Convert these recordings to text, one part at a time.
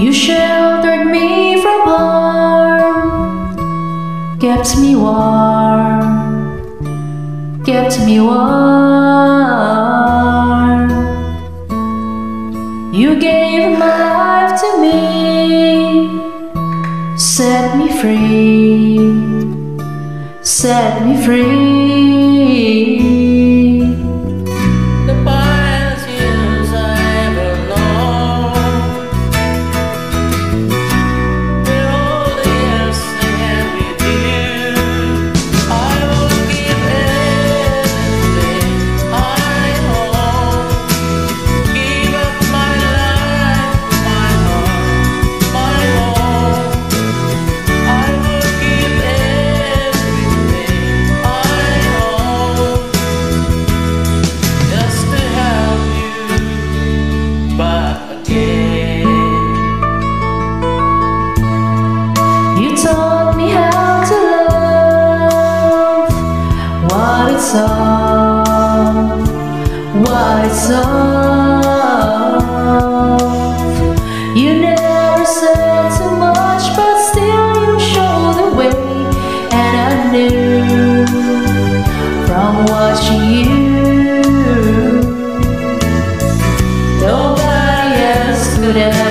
You sheltered me from harm, kept me warm, kept me warm. You gave my life to me, set me free, set me free. Taught me how to love what it's all, what it's all. You never said too much, but still you showed the way, and I knew from watching you. Nobody else could ever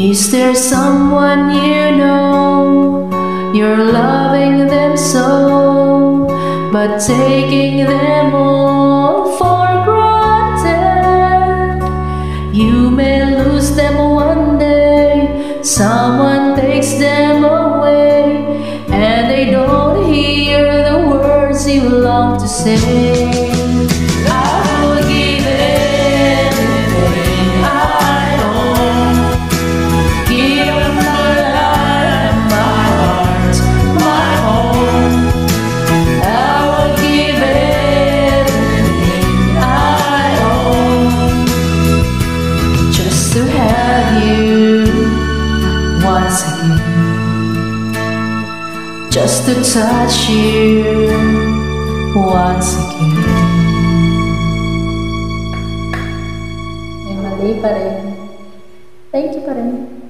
Is there someone you know you're loving them so, but taking them all for granted? You may lose them one day, someone takes them away, and they don't hear the words you long to say. Just to touch you once again. Mali pa rin. Thank you pa rin.